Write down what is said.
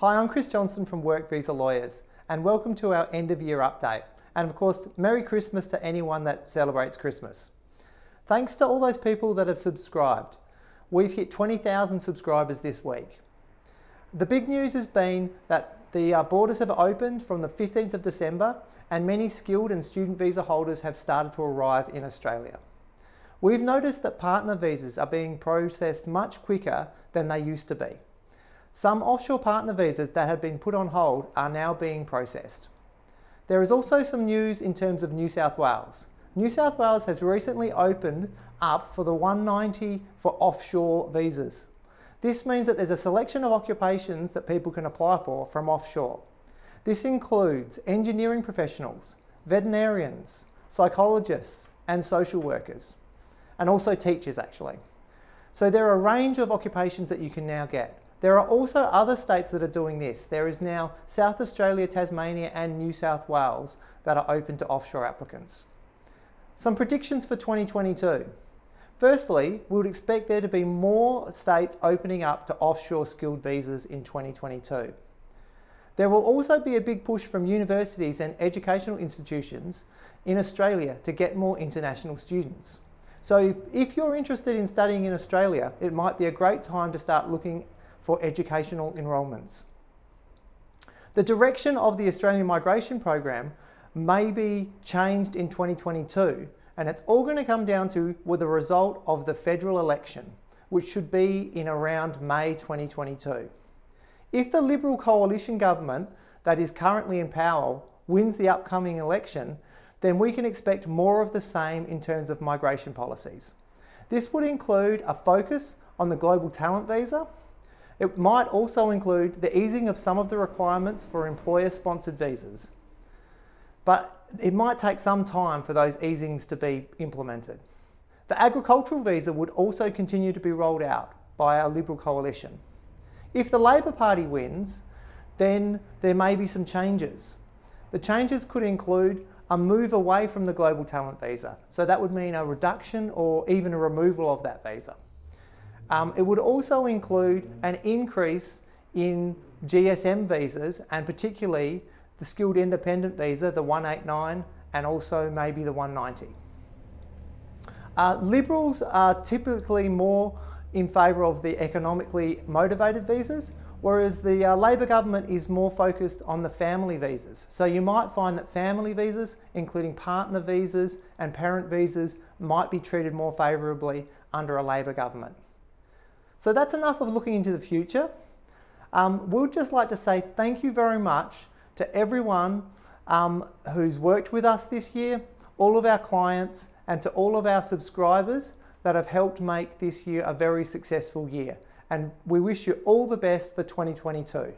Hi, I'm Chris Johnson from Work Visa Lawyers, and welcome to our end of year update. And of course, Merry Christmas to anyone that celebrates Christmas. Thanks to all those people that have subscribed. We've hit 20,000 subscribers this week. The big news has been that the uh, borders have opened from the 15th of December, and many skilled and student visa holders have started to arrive in Australia. We've noticed that partner visas are being processed much quicker than they used to be. Some offshore partner visas that had been put on hold are now being processed. There is also some news in terms of New South Wales. New South Wales has recently opened up for the 190 for offshore visas. This means that there's a selection of occupations that people can apply for from offshore. This includes engineering professionals, veterinarians, psychologists, and social workers and also teachers actually. So there are a range of occupations that you can now get. There are also other states that are doing this. There is now South Australia, Tasmania and New South Wales that are open to offshore applicants. Some predictions for 2022. Firstly, we would expect there to be more states opening up to offshore skilled visas in 2022. There will also be a big push from universities and educational institutions in Australia to get more international students. So if, if you're interested in studying in Australia, it might be a great time to start looking for educational enrolments. The direction of the Australian Migration Program may be changed in 2022 and it's all going to come down to with the result of the federal election, which should be in around May 2022. If the Liberal coalition government that is currently in power wins the upcoming election, then we can expect more of the same in terms of migration policies. This would include a focus on the global talent visa. It might also include the easing of some of the requirements for employer-sponsored visas. But it might take some time for those easings to be implemented. The agricultural visa would also continue to be rolled out by our Liberal coalition. If the Labor Party wins, then there may be some changes. The changes could include a move away from the global talent visa. So that would mean a reduction or even a removal of that visa. Um, it would also include an increase in GSM visas and particularly the skilled independent visa, the 189, and also maybe the 190. Uh, liberals are typically more in favour of the economically motivated visas, whereas the uh, Labor government is more focused on the family visas. So you might find that family visas, including partner visas and parent visas, might be treated more favourably under a Labor government. So that's enough of looking into the future. Um, we'd just like to say thank you very much to everyone um, who's worked with us this year, all of our clients, and to all of our subscribers that have helped make this year a very successful year and we wish you all the best for 2022.